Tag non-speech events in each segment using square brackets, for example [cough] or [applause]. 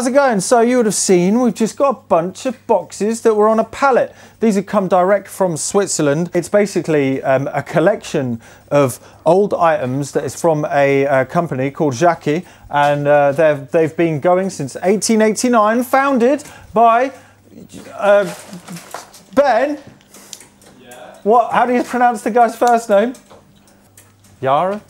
how's it going? So you would have seen we've just got a bunch of boxes that were on a pallet. These have come direct from Switzerland. It's basically um, a collection of old items that is from a, uh company called Jaquet, and uh, they've, they've been going since 1889, founded by uh, Ben. What? How do you pronounce the guy's first name? Yara.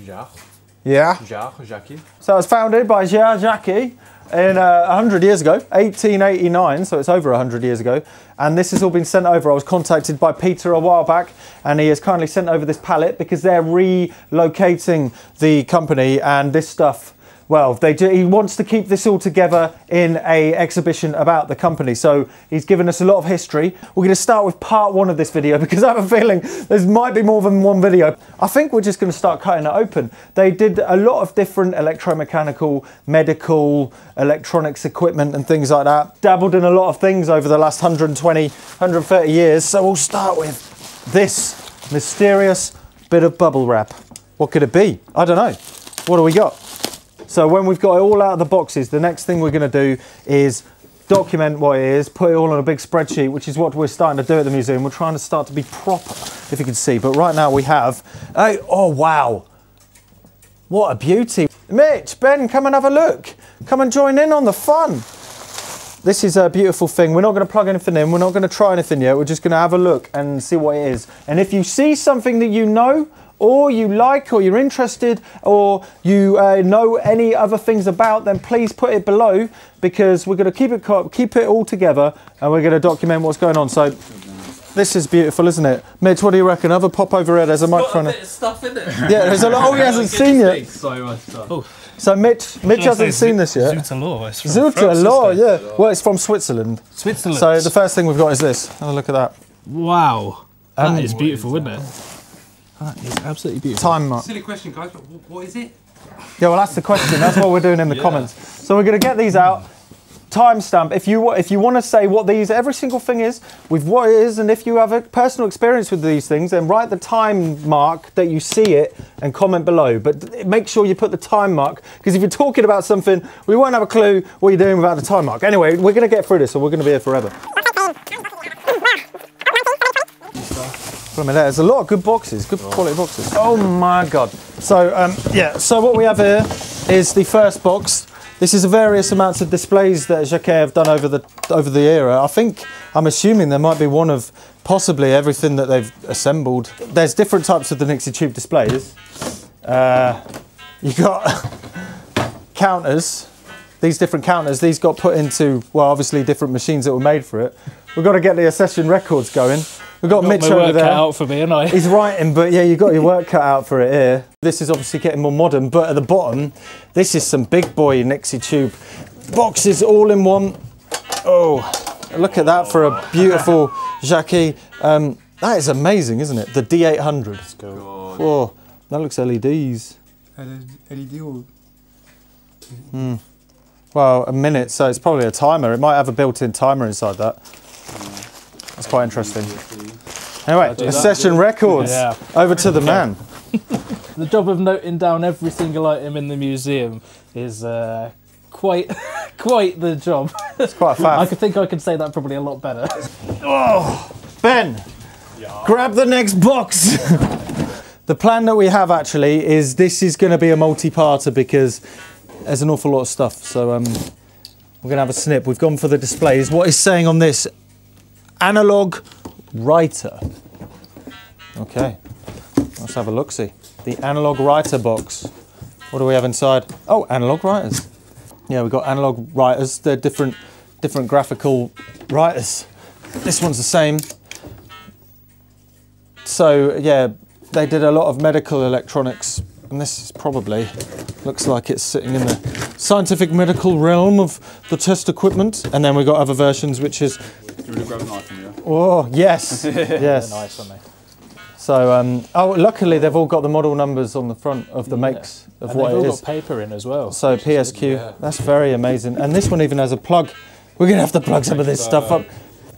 Jacques. Yeah. Jacques, Jaquet. So it was founded by Jean Jacques in uh, 100 years ago, 1889, so it's over 100 years ago. And this has all been sent over. I was contacted by Peter a while back, and he has kindly sent over this pallet because they're relocating the company and this stuff. Well, they do, he wants to keep this all together in a exhibition about the company. So he's given us a lot of history. We're going to start with part one of this video [laughs] because I have a feeling there might be more than one video. I think we're just going to start cutting it open. They did a lot of different electromechanical, medical, electronics equipment and things like that. Dabbled in a lot of things over the last 120, 130 years. So we'll start with this mysterious bit of bubble wrap. What could it be? I don't know. What do we got? So when we've got it all out of the boxes, the next thing we're going to do is document what it is, put it all on a big spreadsheet, which is what we're starting to do at the museum. We're trying to start to be proper, if you can see. But right now we have, oh, oh wow, what a beauty. Mitch, Ben, come and have a look. Come and join in on the fun. This is a beautiful thing. We're not going to plug anything in. We're not going to try anything yet. We're just going to have a look and see what it is. And if you see something that you know, or you like, or you're interested, or you uh, know any other things about, then please put it below because we're going to keep it keep it all together and we're going to document what's going on. So this is beautiful, isn't it? Mitch, what do you reckon? Have a pop over here. There's a microphone. of stuff in it. Yeah, there's a lot. Oh, he hasn't seen it. So much stuff. So Mitch, Mitch hasn't seen this yet. Zuta Law. It's from Zuta Law, yeah. Well, it's from Switzerland. Switzerland. So the first thing we've got is this. Have a look at that. wow. That Um, is beautiful, isn't it? That is absolutely beautiful. Time mark. Silly question, guys, but what is it? Yeah, well, that's the question. That's what we're doing in the [laughs] comments. So we're going to get these out. Timestamp. If you if you want to say what these every single thing is, with what it is, and if you have a personal experience with these things, then write the time mark that you see it and comment below. But make sure you put the time mark because if you're talking about something, we won't have a clue what you're doing without the time mark. Anyway, we're going to get through this, so we're going to be here forever. In there. There's a lot of good boxes, good quality boxes. Oh my god. So um, yeah, so what we have here is the first box. This is various amounts of displays that Jaquet have done over the over the era. I think I'm assuming there might be one of possibly everything that they've assembled. There's different types of the Nixie Tube displays. Uh, you got [laughs] counters. These different counters, these got put into well, obviously different machines that were made for it. We've got to get the accession records going. We've got, Got Mitch over there. cut out for me, and I. He's writing, but yeah, you've got your work [laughs] cut out for it here. This is obviously getting more modern, but at the bottom, this is some big boy Nixie Tube boxes all in one. Oh, look at that for a beautiful Jaquet. Um, that is amazing, isn't it? The D800. Let's go. Whoa, that looks LEDs. LED or Well, a minute, so it's probably a timer. It might have a built-in timer inside that. That's quite interesting. Anyway, do that. Accession Records. Yeah. Over to the man. [laughs] The job of noting down every single item in the museum is uh, quite, [laughs] quite the job. It's quite a I fact. could think I could say that probably a lot better. [laughs] Oh, Ben, grab the next box. the plan that we have actually is this is going to be a multi-parter because there's an awful lot of stuff. So um, we're going to have a snip. We've gone for the displays. What is saying on this? Analog writer. Okay, let's have a look. See the analog writer box. What do we have inside? Oh, analog writers. Yeah, we've got analog writers. They're different, different graphical writers. This one's the same. So yeah, they did a lot of medical electronics, and this is probably looks like it's sitting in the scientific medical realm of the test equipment. And then we've got other versions, which is Do you want to grab an item, yeah? oh yes, [laughs] yes. nice, aren't they? So um, oh, luckily they've all got the model numbers on the front of the makes of And what they've it all is. got paper in as well. So PSQ, that's very amazing. And this one even has a plug. We're gonna have to plug some of this stuff up.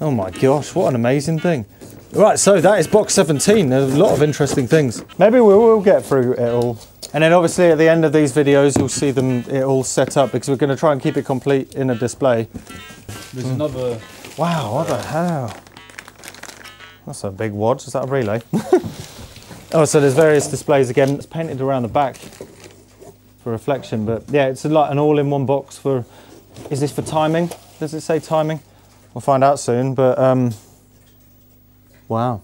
Oh my gosh, what an amazing thing. Right, so that is box 17. There's a lot of interesting things. Maybe we will get through it all And then obviously at the end of these videos, you'll see them it all set up because we're going to try and keep it complete in a display. There's another. Wow, what the hell? That's a big wad. Is that a relay? [laughs] oh, so there's various displays again. It's painted around the back for reflection, but yeah, it's like an all-in-one box for. Is this for timing? Does it say timing? We'll find out soon. But um, wow.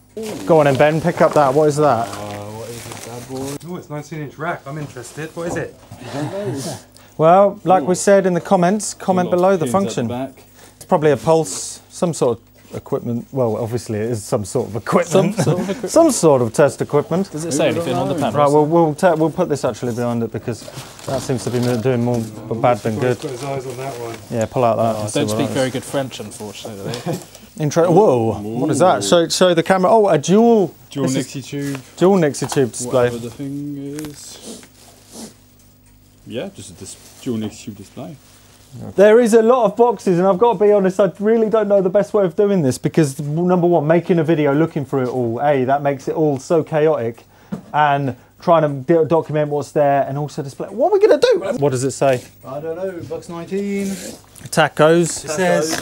Go on and Ben. Pick up that. What is that? Oh, it's 19 inch rack. I'm interested. What is it? [laughs] Well, like we said in the comments, comment below the function. Back. It's probably a pulse, some sort of equipment. Well, obviously it is some sort of equipment. Some sort of [laughs] equipment. some sort of test equipment. Does it say Who anything on the panel? Right, we'll we'll, ta- we'll put this actually behind it because that seems to be doing more bad than good. Got his eyes on that one. Yeah, pull out that. and see don't speak that very good French, unfortunately. [laughs] Intro. Whoa! What is that? Show show the camera. Oh, a dual Dual Nixie tube. dual Nixie tube display. Whatever the thing is. Yeah, just a dis- dual Nixie tube display. There is a lot of boxes, and I've got to be honest, I really don't know the best way of doing this because number one, making a video looking through it all, a that makes it all so chaotic, and trying to do- document what's there and also display. What are we gonna do? What does it say? I don't know, box 19. Tacos. It says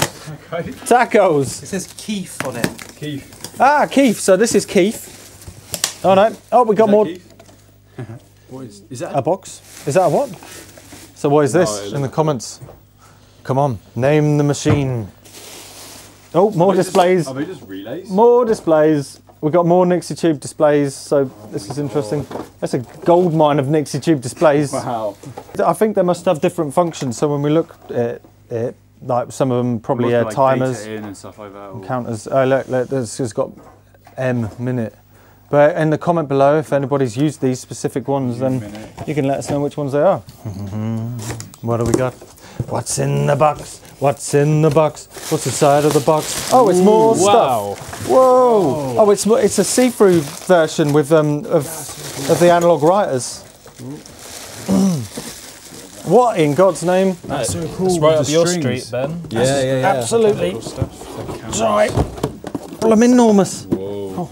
Tacos. it says Keith on it. Keith. Ah, Keith. So this is Keith. Oh no. Oh, we got more. [laughs] what is, is that? A box? Is that a what? So what is this it in the comments? Come on, name the machine. Oh, more displays. Are they just relays? More displays. We've got more Nixie Tube displays, so this is interesting. That's a gold mine of Nixie Tube displays. Wow. I think they must have different functions. So when we look at it, like some of them probably uh, like, timers, and stuff like that. or- counters. Oh look, look, this has got M minute. But in the comment below, if anybody's used these specific ones, then minute. you can let us know which ones they are. [laughs] what do we got? What's in the box? What's in the box? What's inside of the box? Oh, it's more wow. stuff. Whoa! Oh, it's mo- it's a see-through version with um of of the analog writers. [clears throat] what in God's name? That's so It's cool right up your strings. street, Ben. Yeah, yeah, yeah. Absolutely. Cool stuff. It's. Well, I'm enormous. Whoa.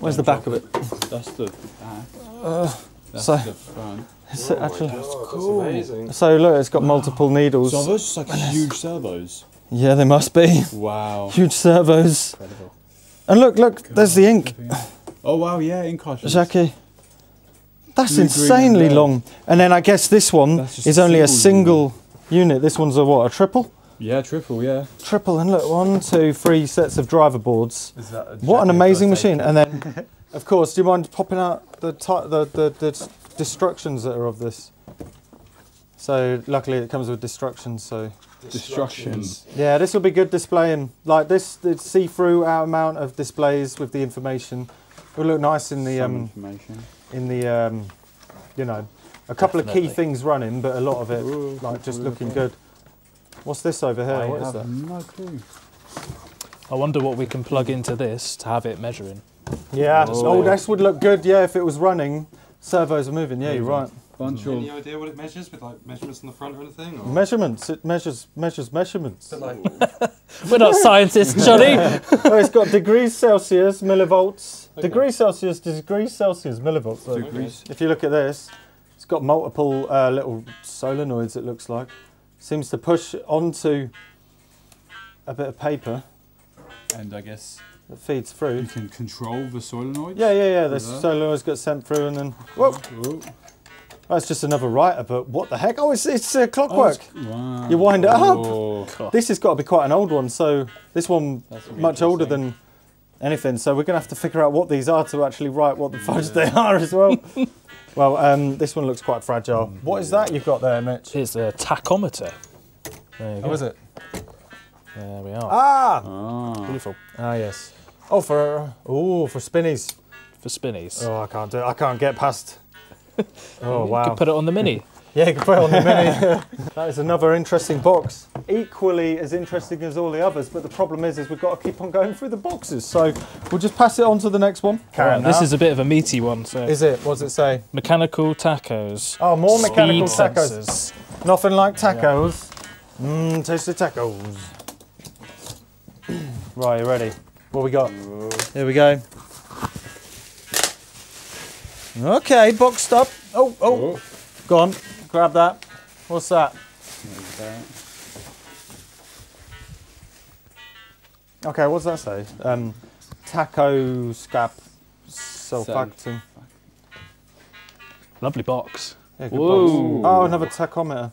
Where's the back of it? That's the back. That's so- the front. It's actually. Cool. amazing. So look, it's got multiple needles. So are those just like huge servos? Yeah, they must be Wow. [laughs] huge servos. Incredible. And look, look, there's the ink, Oh wow, yeah, ink cartridge. Jaquet. That's Blue, green, and insanely long. And then I guess this one is only a single single unit. This one's a what? A triple? Yeah, triple, yeah. Triple. And look, one, two, three sets of driver boards. Is that a What an amazing machine! And then, [laughs] of course, do you mind popping out the the, the the destructions that are of this? So luckily it comes with destructions. So Destructions. yeah, this will be good displaying. Like this, the see-through amount of displays with the information. It will look nice in the Some um information. in the um, you know, a couple of key things running, but a lot of it Ooh, like just looking good. What's this over here? I What is have that? No clue. I wonder what we can plug into this to have it measuring. Yeah. Oh. Oh, this would look good. Yeah, if it was running, servos are moving. Yeah, you're right. Bunch of Any idea what it measures with like measurements on the front or anything? Or? Measurements. It measures measures measurements. But, like, [laughs] We're not [laughs] scientists, Johnny. [laughs] oh, it's got degrees Celsius, millivolts. Degrees Celsius, degrees Celsius, millivolts. though. degrees. If you look at this, it's got multiple uh, little solenoids. It looks like. Seems to push onto a bit of paper And I guess that feeds through. you can control the solenoid. Yeah, yeah, yeah. The With that? solenoids get sent through, and then whoa, Oh, that's just another writer. But what the heck? Oh, it's it's uh, clockwork. wow. You wind it up. Oh. This has got to be quite an old one. So this one That's much older than anything. So we're gonna have to figure out what these are to actually write what the fudge they are as well. [laughs] well, um, this one looks quite fragile. What is that you've got there, Mitch? It's a tachometer. There you go. What is it? There we are. Ah, Ah. Beautiful. ah, yes. Oh, for oh, for spinnies. For spinnies. Oh, I can't do. it. I can't get past. [laughs] Oh wow. You wow. could put it on the mini. [laughs] Yeah, you can put it on the mini. [laughs] that is another interesting box. Equally as interesting as all the others, but the problem is, is we've got to keep on going through the boxes. So we'll just pass it on to the next one. Alright, this is a bit of a meaty one. So Is it? What does it say? mechanical tacos. Oh, more mechanical tacos. sensors. Nothing like tacos. Mmm, tasty tacos. Right, you ready? What we got? Here we go. Okay, boxed up. Oh, oh, Oh, go on, grab that. What's that? Okay. Okay, what's that say? Um, taco scap sulfacting. Lovely box. Yeah, box. Oh, another tachometer.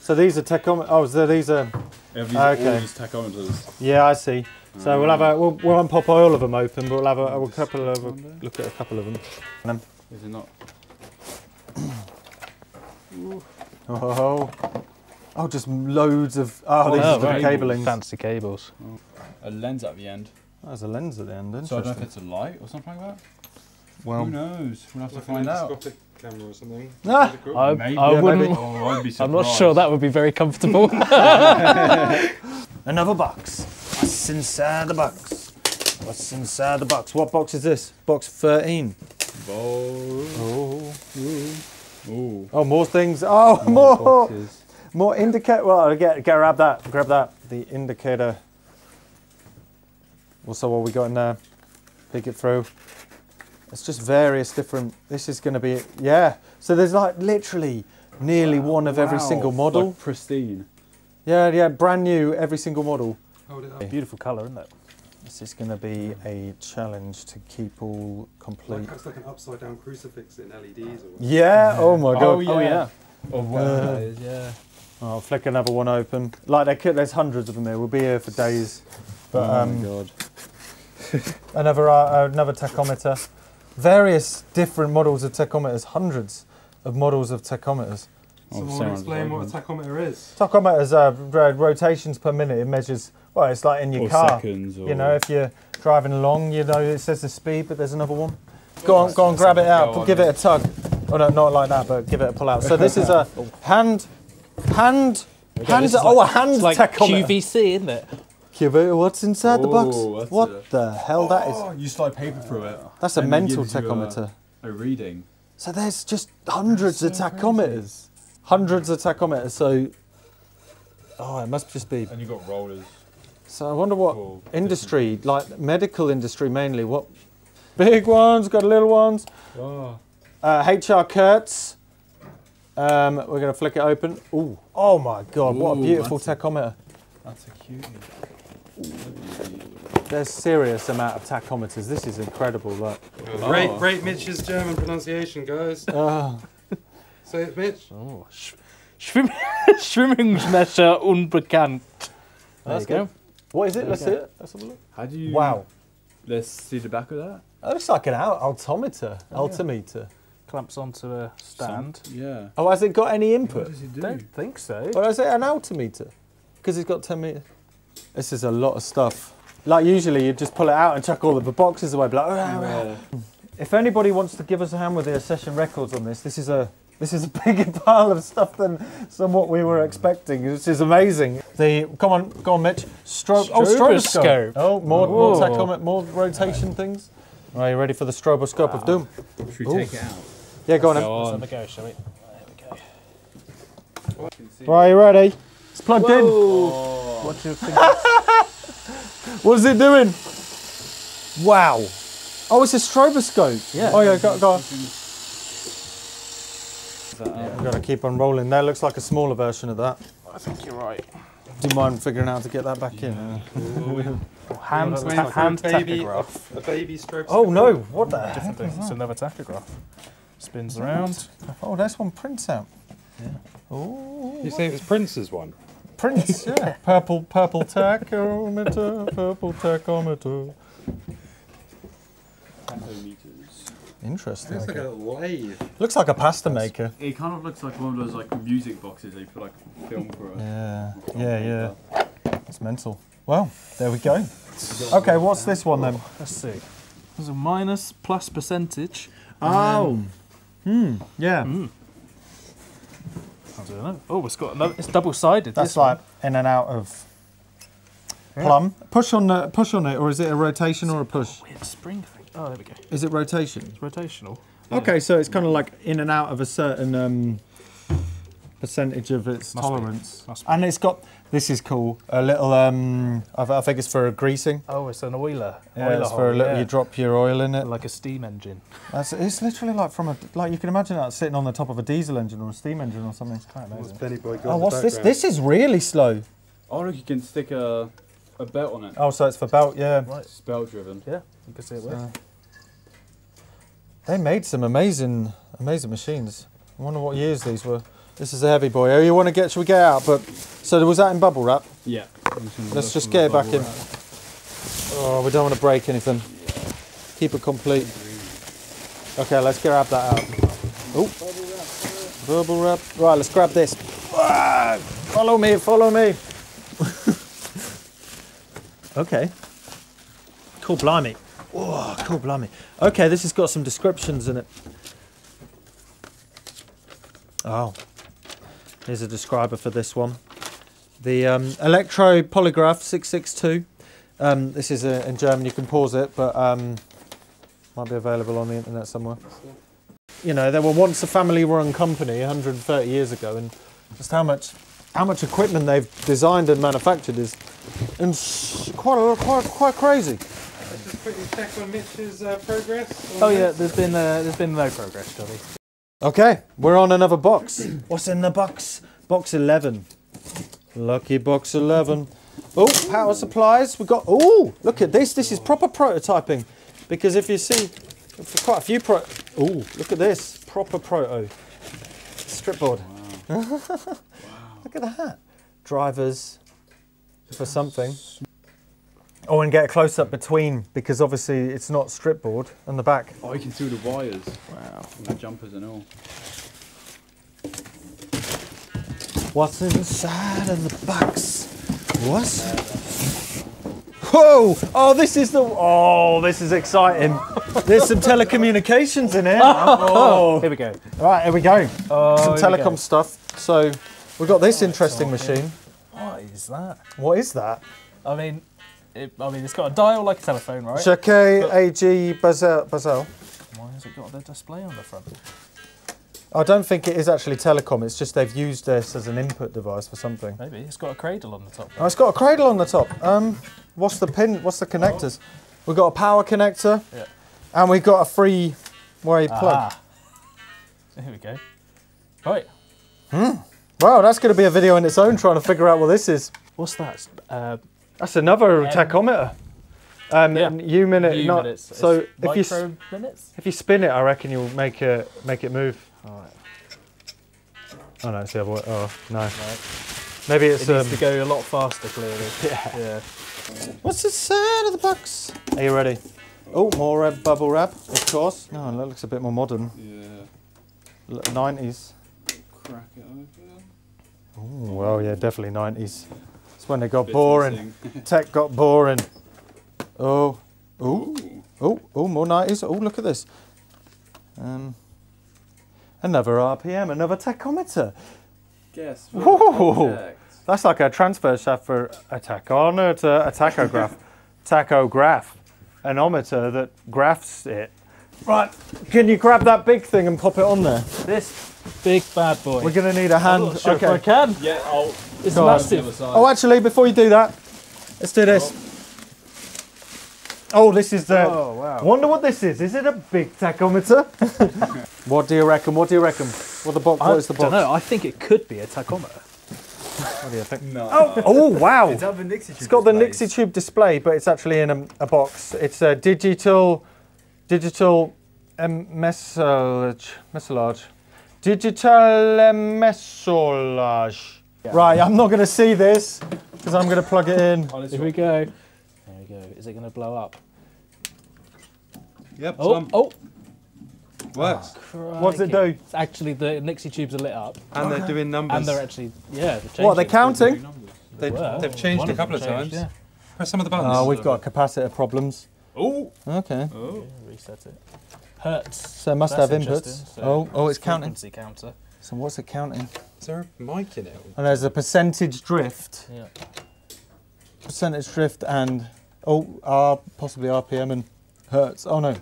So these are tachometer. Oh, so these are. Yeah, these are Okay. all just tachometers. Yeah, I see. So we'll have a. We'll, we'll unpop all of them open, but we'll have a, a couple of. look at a couple of them. Is it not? Oh, oh, just loads of. Oh, oh these Oh, are the cabling. Fancy cables. Oh. A lens at the end. There's a lens at the end. So I don't know if it's a light or something like that. Well, Who knows? We'll have to Like find out. Endoscopic camera or something. [laughs] Ah. Cool? I, Maybe. I Yeah, wouldn't. maybe. Oh, I'd be I'm not sure that would be very comfortable. [laughs] [laughs] another box. What's inside the box? What's inside the box? What box is this? Box 13. Oh. Oh, Oh. oh more things. Oh, more. boxes. More indicator. Well, get, get grab that. Grab that. The indicator. Also, what we got in there? Pick it through. It's just various different. This is going to be. Yeah. So there's like literally nearly one of every single model. Like pristine. Yeah, yeah. Brand new, every single model. Hold it up. Beautiful colour, isn't it? This is going to be a challenge to keep all complete. Like, looks like an upside down crucifix in LEDs or? Yeah. Oh my god. Oh, yeah. Oh yeah. Or whatever Uh, that is, yeah. I'll flick another one open. Like they could, there's hundreds of them here. We'll be here for days. But oh um, my god. [laughs] another uh, another tachometer. Various different models of tachometers. Hundreds of models of tachometers. Oh, Someone Sarah's explain what a tachometer is. Tachometers are ro- rotations per minute. It measures. Well, it's like in your Or car. seconds. Or You know, if you're driving along, you know it says the speed, but there's another one. Go on, go on, grab it out. Give it a tug. Oh no, not like that, but give it a pull out. So this is a [laughs] hand, hand, hand. Oh, like- a hand It's like tachometer. QVC, isn't it? Give it. What's inside the Oh, box? that's What a- the hell that is? Oh, you slide paper through it. That's a and it mental gives you a- tachometer. A reading. So there's just hundreds of so tachometers. Hundreds of tachometers. So, oh, it must just be. And you've got rollers. So I wonder what for industry, like medical industry mainly, what big ones, got little ones. Oh. Uh, HR Kurtz. Um, we're going to flick it open. Ooh. Oh my God, what a Ooh, beautiful that's a- tachometer. That's a cutie. There's serious amount of tachometers. This is incredible. Like, Great, Oh. great Mitch's German pronunciation, guys. uh, [laughs] Say it, Mitch. Oh, Sch- [laughs] Schwimm Schwimmungsmesser unbekannt. There That's you go. what is it? Let's see it. Let's have a look. How do you? Wow. Let's see the back of that. That looks like an al- altimeter. Altimeter. Clamps onto a stand. Some- yeah. Oh, has it got any What input? does he do? Don't think so. Or is it an altimeter? Because it's got 10 meter. This is a lot of stuff. Like usually you just pull it out and chuck all of the boxes away. Be like, "Oh, "Rah, rah." Yeah. If anybody wants to give us a hand with the session records on this, this is a this is a [laughs] bigger pile of stuff than some what we were expecting. This is amazing. The come on, go on, Mitch. Strobe, oh, stroboscope. Stroboscope. Oh, more more, Whoa. tachomet- more rotation things. Are you ready for the stroboscope of doom? Should we take it out? Yeah, go on. Go then. Let's have a go, shall we? There we go. Right, you ready? It's plugged in. What do you think? [laughs] What is it doing? Wow. Oh, it's a stroboscope. Yeah. Oh yeah, go, go on. That. I've got to keep on rolling. That looks like a smaller version of that. I think you're right. Do you mind figuring out how to get that back in? [laughs] Hand, Waiting ta- for hand a baby, tachograph. A baby stroke. Oh no! What the heck? Different thing. It's another tachograph. Spins around. Oh, that's one prints out. Yeah. Oh, You say it was Prince's one? Prints. [laughs] Yeah. Purple, purple tachometer, purple tachometer. Tachometers. Interesting. Looks like okay. a lathe. Looks like a pasta maker. It kind of looks like one of those like music boxes that you put like film for. A, Yeah, yeah, yeah. It's mental. Well, there we go. Okay, what's this one then? Let's see. There's a minus plus percentage. Oh. Hmm. Yeah. I don't know. Oh, it's got another. It's double-sided. That's this one. like in and out of plum. Push on the push on it, or is it a rotation or a push? weird spring thing. Oh, there we go. Is it rotation? It's rotational. Okay, so it's kind of like in and out of a certain um, percentage of its Must be. tolerance. Must be. And it's got this is cool. A little um, I, I think it's for greasing. Oh, it's an oiler. Yeah, oiler it's for a little. yeah. You drop your oil in it. like a steam engine. That's, it's literally like from a like you can imagine that sitting on the top of a diesel engine or a steam engine or something. Quite What's amazing. Benny Boy got Oh, what's this? This is really slow. Oh, look, you can stick a, a belt on it. Oh, so it's for belt. Yeah. Right. It's belt driven. Yeah, you can see it work. So- They made some amazing, amazing machines. I wonder what years these were. This is a heavy boy. Oh, you want to get? Should we get out? But so was that in bubble wrap? Yeah. Let's just get it back in. Oh, we don't want to break anything. Keep it complete. Okay, let's grab that out. Oh, bubble wrap. Right, let's grab this. Ah, follow me, follow me. [laughs] okay. Cool, blimey. Oh, cool, blimey. Okay, this has got some descriptions in it. Oh, here's a describer for this one. The um, Electro Polygraph 662. Um, this is uh in German, you can pause it, but um, might be available on the internet somewhere. You know, they were once a family run company 130 years ago, and just how much how much equipment they've designed and manufactured is ins- quite, a, quite, quite crazy. Let's just quickly check on Mitch's uh, progress. on Oh yeah, there's been uh, there's been no progress, Johnny. Okay, we're on another box. [clears throat] What's in the box? Box 11. Lucky box 11. Oh, power supplies. We've got. Oh, look at this. This is proper prototyping. Because if you see, for quite a few pro. Oh, look at this. Proper proto. Strip board. [laughs] look at that. Drivers for something. Oh, and get a close up between because obviously it's not strip board on the back. Oh, you can see all the wires. Wow. And the jumpers and all. What's inside of the box? What? Whoa! Oh, this is the. Oh, this is exciting. [laughs] There's some telecommunications in here. [laughs] Oh. Here we go. Right, here we go. Oh, some telecom go. stuff. So, we've got this oh, interesting machine. What is that? What is that? I mean, it, I mean, it's got a dial like a telephone, right? Jaquet AG Basel. Basel. Why has it got the display on the front? I don't think it is actually telecom. It's just they've used this as an input device for something. Maybe it's got a cradle on the top. Oh, it's got a cradle on the top. Um, what's the pin? What's the connectors? We've got a power connector, Yeah. and we've got a free way plug. Here we go. Right. Hmm. Wow, that's going to be a video in its own trying to figure out what this is. What's that? Uh, That's another Um, tachometer. Um, yeah. U minute. U not, minutes. So It's if you micro minutes. if you spin it, I reckon you'll make it make it move. All right. Oh no, it's the other way. Oh no, Right. maybe It it's. needs Um, to go a lot faster, clearly. [laughs] yeah. Yeah. What's inside of the box? Are you ready? Oh, more uh, bubble wrap, of course. No, that looks a bit more modern. Yeah. L- 90s. Crack it open. Oh, well, yeah, definitely 90s. It's when it got boring. [laughs] Tech got boring. Oh, oh, Ooh. oh, oh, more 90s. Oh, look at this. Um, another RPM, another tachometer. Guess. [laughs] Whoa. That's like a transfer shaft for a tachometer, a tachograph. [laughs] tachograph. anometer that graphs it. Right, can you grab that big thing and pop it on there? This big bad boy. We're going to need a I'm hand. not sure okay. if I can. Yeah, I'll. It's Go on. massive. Oh, actually, before you do that, let's do this. Oh, this is the. Oh, wow. Wonder what this is. Is it a big tachometer? [laughs] what do you reckon? What do you reckon? What the box? I What is the box? don't know. I think it could be a tachometer. What do you think? No. Oh, oh wow! It's Nixie It's got the Nixie tube display, but it's actually in a, a box. It's a digital, digital um, message, message, digital um, message. Right, I'm not going to see this because I'm going to plug it in. Oh, Here we go. There we go. Is it going to blow up? Yep, Oh, some oh. works. Ah, What's it do? It's actually the Nixie tubes are lit up, And they're doing numbers. and they're actually yeah. They're What? They're counting? they, Well, they've changed a couple of them times. changed, Press some of the buttons. Oh, we've got capacitor problems. Oh. Okay. Oh. Yeah, reset it. Hertz. So it must That's have inputs. So oh, oh, it's counting. Frequency counter. So what's it counting? Is there a mic in it? And there's a percentage drift, Yeah. percentage drift, and oh, R possibly RPM and hertz. Oh no.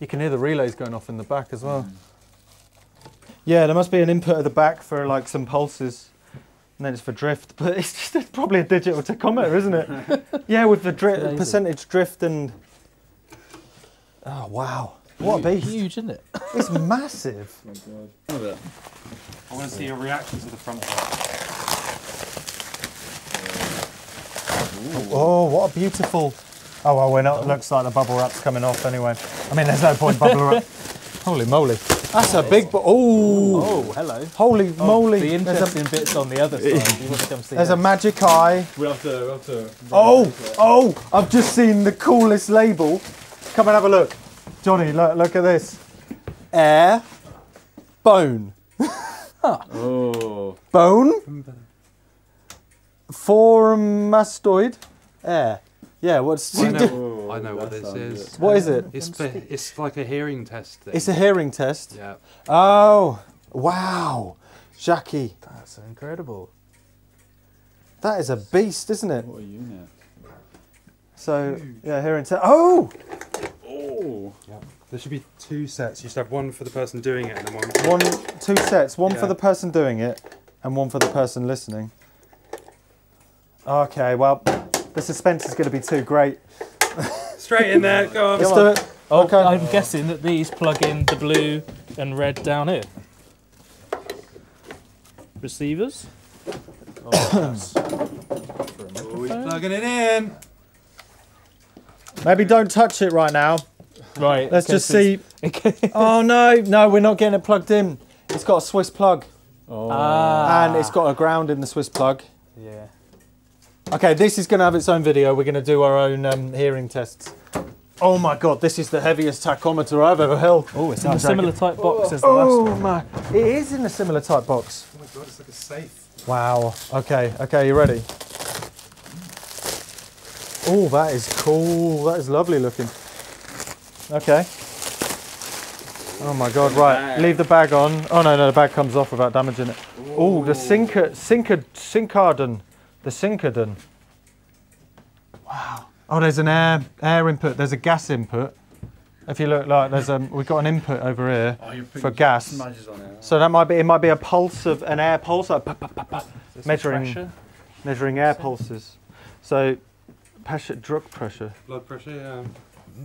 You can hear the relays going off in the back as well. Mm. Yeah, there must be an input at the back for like some pulses, and then it's for drift. [laughs] But it's just probably a digital tachometer, isn't it? [laughs] yeah, with the dri- percentage drift and. Oh wow! What a beast! Huge, isn't it? [laughs] It's massive. Oh my god. Look at that. I want to see your reaction to the front part. Oh, oh, what a beautiful. Oh well, we're not. Looks like the bubble wrap's coming off anyway. I mean, there's no point [laughs] bubble wrap. Holy moly! That's a big. Bu- oh, Oh, hello. holy oh, moly! The There's a, interesting bits on the other side. [laughs] You want to come see there's a magic eye. We have to. We have to. Oh, oh! I've just seen the coolest label. Come and have a look, Johnny. Look, look at this. Air, bone, Oh. bone, formastoid, air. Yeah, what's I know, [laughs] I know what this is. good. what is it? It's for, it's like a hearing test thing. It's a hearing test. yeah. Oh, wow, Jaquet, That's incredible. that is a beast, isn't it? What a unit. So yeah, hearing test. Oh, Oh. There should be two sets. You should have one for the person doing it and then one. one, two sets. One for the person doing it, and one for the person listening. Okay, well, the suspense is going to be too great. [laughs] Straight in there. Go on. Let's do it. Oh, Okay. I'm guessing that these plug in the blue and red down here. Receivers. [coughs] Oh, that's Oh, he's plugging it in. Maybe don't touch it right now. Right. Let's just see. [laughs] Oh no, no, we're not getting it plugged in. It's got a Swiss plug, Oh. Ah. and it's got a ground in the Swiss plug. Yeah. Okay, this is going to have its own video. We're going to do our own um, hearing tests. Oh my god, this is the heaviest tachometer I've ever held. Oh, it's in a similar type box as the last Oh one. my, it is in a similar type box. Oh my god, it's like a safe. Wow. Okay, okay, you ready? Oh, that is cool. That is lovely looking. Okay. Oh my god, right. Leave the bag on. Oh no, no, the bag comes off without damaging it. Oh, the Sinker, Sinker, Sinkarden. The Sinkarden. Wow. Oh, there's an air air input. There's a gas input. If you look like there's um, we've got an input over here Oh, for gas. It. So that might be it might be a pulse of an air pulse, like pa, pa, pa, pa, measuring measuring air pulses. So pressure, drug pressure. Blood pressure. Yeah.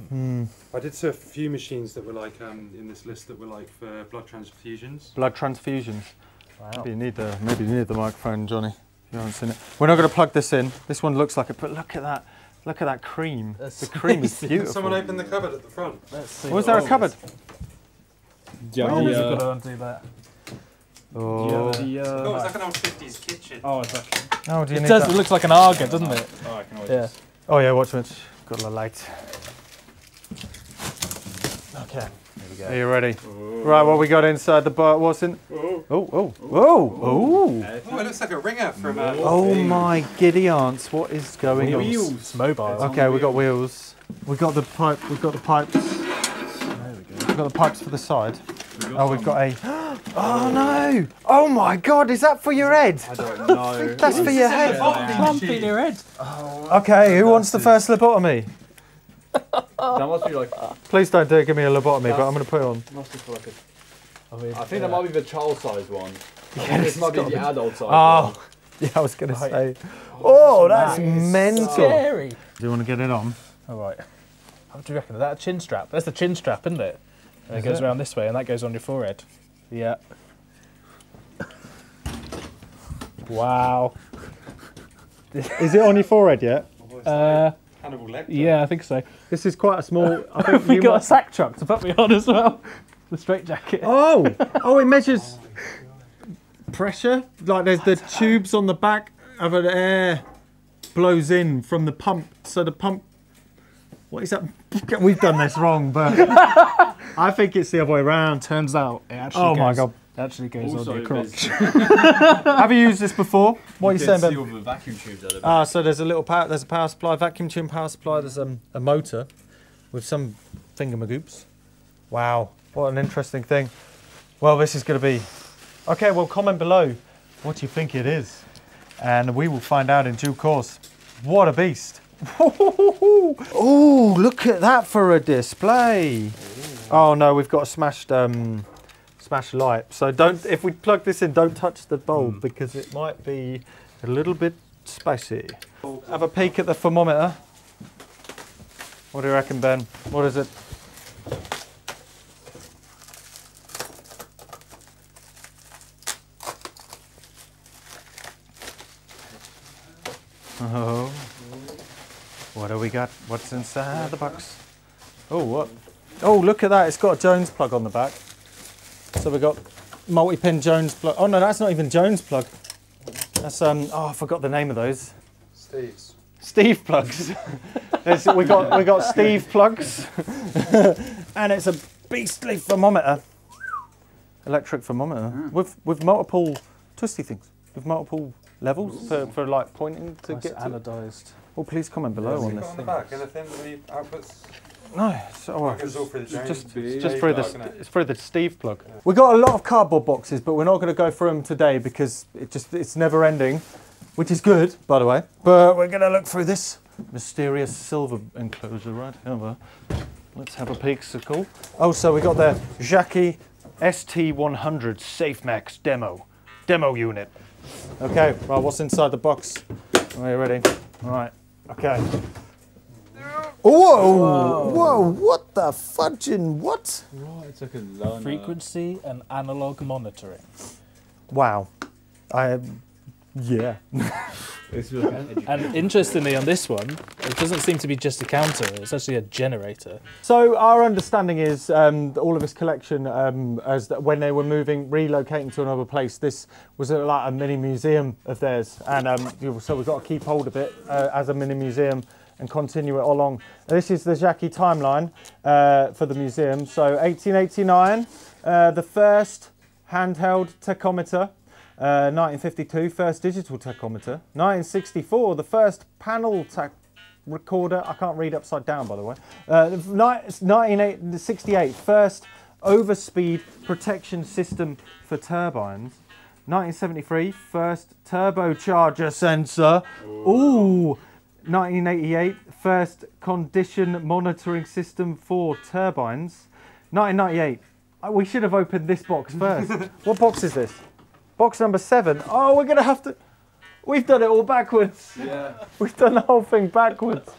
Hmm. I did see a few machines that were like um, in this list that were like for blood transfusions. Blood transfusions. Wow. Maybe you need the maybe you need the microphone, Johnny. If you haven't seen it. We're not going to plug this in. This one looks like it, but look at that. Look at that cream. That's the cream is amazing. beautiful. Someone opened the cupboard at the front. Let's see. Was what there a cupboard? is. Yeah, Oh, the, you've got to undo that. Oh, the, uh, Oh, it's like an old 50s kitchen. oh, exactly. oh do you It need does. that? It looks like an Aga, doesn't it? Oh, I can always Yeah. Oh yeah, watch it. Got a light. Okay. Are you ready? Right, what we got inside the bar? What's in? Oh, oh, oh, oh, oh! Oh, it looks like a ringer from. Uh, Oh my giddy aunts! What is going on? It's mobile. Okay, we got wheels. We got the pipe. We've got the pipes. There we go. We've got the pipes for the side. Oh, we've got a. [gasps] Oh no! Oh my God! Is that for your head? I don't [laughs] know. That's for your head. Pump in your head. Okay, who wants the first lobotomy? That must be like. Please don't do it. Give me a lobotomy, but I'm going to put it on. Must be for like a. I, mean, I think that might be the child size one. [laughs] Yeah, this might be the adult size one. Oh, [laughs] yeah, I was going to Right. say. Oh, that's That is mental. Scary. Do you want to get it on? All right. What do you reckon? Is that a chin strap? That's the chin strap, isn't it? And it Is goes it? around this way, and that goes on your forehead. Yeah. wow. Is it on your forehead yet? Uh, Hannibal Lecter. yeah, I think so. This is quite a small. I [laughs] think we you got a sack truck to put me on as well. [laughs] The straight jacket. Oh, [laughs] oh, it measures pressure. Like there's the tubes on the back of an air blows in from the pump. So the pump. What is that? We've done this wrong, but I think it's the other way around. Turns out it actually. Oh my god! It Actually goes Also, on your crotch. [laughs] Have you used this before? What are you saying, about Ben? see vacuum tubes out of it. Ah, so there's a little power. There's a power supply, vacuum tube power supply. There's um, a motor with some thingamagoops. Wow, what an interesting thing. Well, this is going to be okay. Well, comment below what you think it is, and we will find out in due course. What a beast! [laughs] oh, look at that for a display. Oh no, we've got a smashed um, smash light. So don't, if we plug this in, don't touch the bulb Mm. because it might be a little bit spicy. Have a peek at the thermometer. What do you reckon, Ben? What is it? Oh. What do we got? What's inside the box? Oh, what? Oh, look at that. It's got a Jones plug on the back. So we've got multi-pin Jones plug. Oh, no, that's not even Jones plug. That's, um, oh, I forgot the name of those. Steve's. Steve plugs. [laughs] We got we got Steve plugs, [laughs] and it's a beastly thermometer, electric thermometer with with multiple twisty things, with multiple levels for, for like pointing to get to. anodized. Oh, please comment below on this on the thing. back, anything the outputs? No, it's all right. Goes all through Just, big it's just Steve through plug, the it's through the Steve plug. We got a lot of cardboard boxes, but we're not going to go through them today because it just it's never ending, which is good, by the way. But we're going to look through this mysterious silver enclosure right here. Let's have a peek, so cool. Oh, so we got the Jaquet ST100 SafeMax demo demo unit. Okay, right, what's inside the box? Are you ready? All right. Okay. Whoa! Whoa! What the fudging what? Right, it's like a Frequency and analog monitoring. Wow. I. Yeah. It's like an edu- And interestingly, on this one, it doesn't seem to be just a counter. It's actually a generator. So our understanding is um, all of this collection, um, as that when they were moving, relocating to another place, this was a, like a mini museum of theirs, and um, so we've got to keep hold of it uh, as a mini museum and continue it along. This is the Jaquet timeline uh, for the museum. So 1889, uh, the first handheld tachometer. Uh, 1952, first digital tachometer. 1964, the first panel tach recorder. I can't read upside down, by the way. Uh, 1968, first overspeed protection system for turbines. 1973, first turbocharger sensor. Ooh. 1988, first condition monitoring system for turbines. 1998, uh, we should have opened this box [laughs] first. what box is this? Box number seven. Oh, we're going to have to. We've done it all backwards. Yeah. [laughs] We've done the whole thing backwards.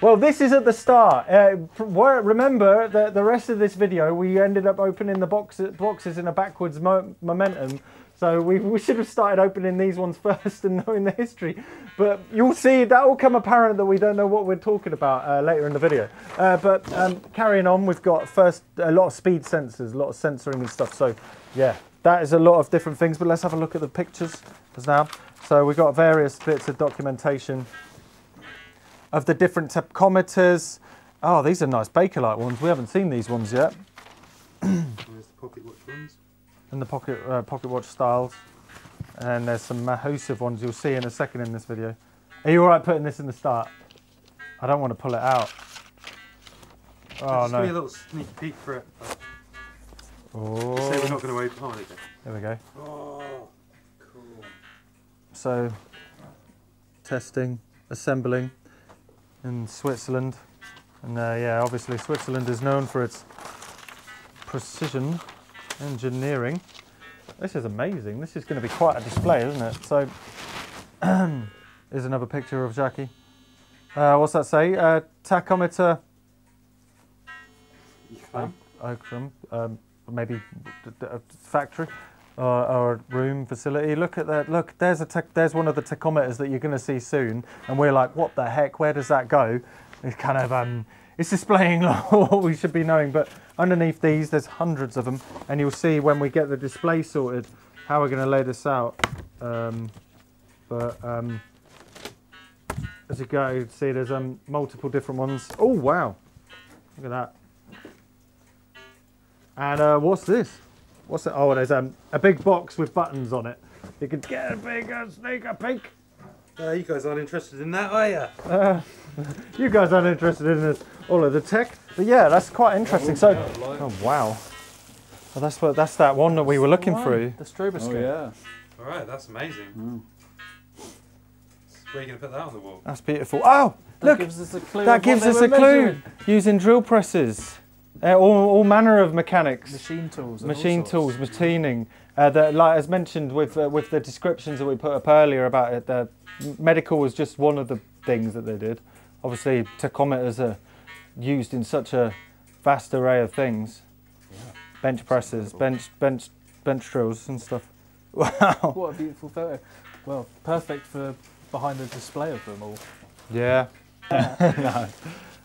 Well, this is at the start. Uh, remember that the rest of this video, we ended up opening the box, boxes in a backwards mo- momentum. So we, we should have started opening these ones [laughs] first and knowing the history. But you'll see that will come apparent that we don't know what we're talking about uh, later in the video. Uh, but um, carrying on, we've got first a lot of speed sensors, a lot of sensoring and stuff. So yeah, that is a lot of different things. But let's have a look at the pictures as now. So we've got various bits of documentation of the different tachometers. Oh, these are nice Bakelite ones. We haven't seen these ones yet. [coughs] And the pocket uh, pocket watch styles. And then there's some Mahosive ones you'll see in a second in this video. Are you alright putting this in the start? I don't want to pull it out. Oh Just give me a little sneak peek for it. Oh. Say we're not going to open. Oh, there there we go. Oh, cool. So, testing, assembling in Switzerland. And uh, yeah, obviously Switzerland is known for its precision engineering. This is amazing. This is going to be quite a display, isn't it? So, [clears throat] here's another picture of Jaquet. Uh, what's that say? Uh, tachometer Um, Oakram, um, maybe a factory or, or a room facility. Look at that. Look, there's a there's one of the tachometers that you're going to see soon, and we're like, what the heck? Where does that go? It's kind of um, it's displaying [laughs] what we should be knowing. But underneath these, there's hundreds of them, and you'll see when we get the display sorted how we're going to lay this out. Um, but um, as you go, you see there's um, multiple different ones. Oh wow, look at that. And uh, what's this? What's it? Oh, there's um, a big box with buttons on it. You can get a bigger sneaker peek. Uh, you guys aren't interested in that, are you? [laughs] You guys aren't interested in this, all of the tech, but yeah, that's quite interesting. So, oh wow, well, that's what that's that one that we were looking through. The stroboscope. Oh yeah. All right, that's amazing. Mm. Where are you going to put that on the wall? That's beautiful. Oh, That look, gives us a clue. that gives us were a clue. measuring. Using drill presses. Uh, all, all manner of mechanics. Machine tools. machine tools, machining. Uh, that, like as mentioned with uh, with the descriptions that we put up earlier about it, the medical was just one of the things that they did. Obviously, tachometers are used in such a vast array of things. Bench presses, bench bench bench drills and stuff. [laughs] Wow. What a beautiful photo. Well, perfect for behind the display of them all. Yeah. [laughs] no,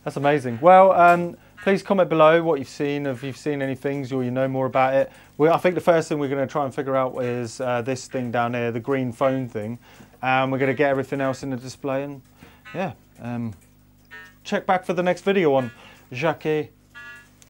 that's amazing. Well, um, please comment below what you've seen, if you've seen any things or you know more about it. We, I think the first thing we're going to try and figure out is uh, this thing down here, the green phone thing. And we're going to get everything else in the display and yeah, um, check back for the next video on Jaquet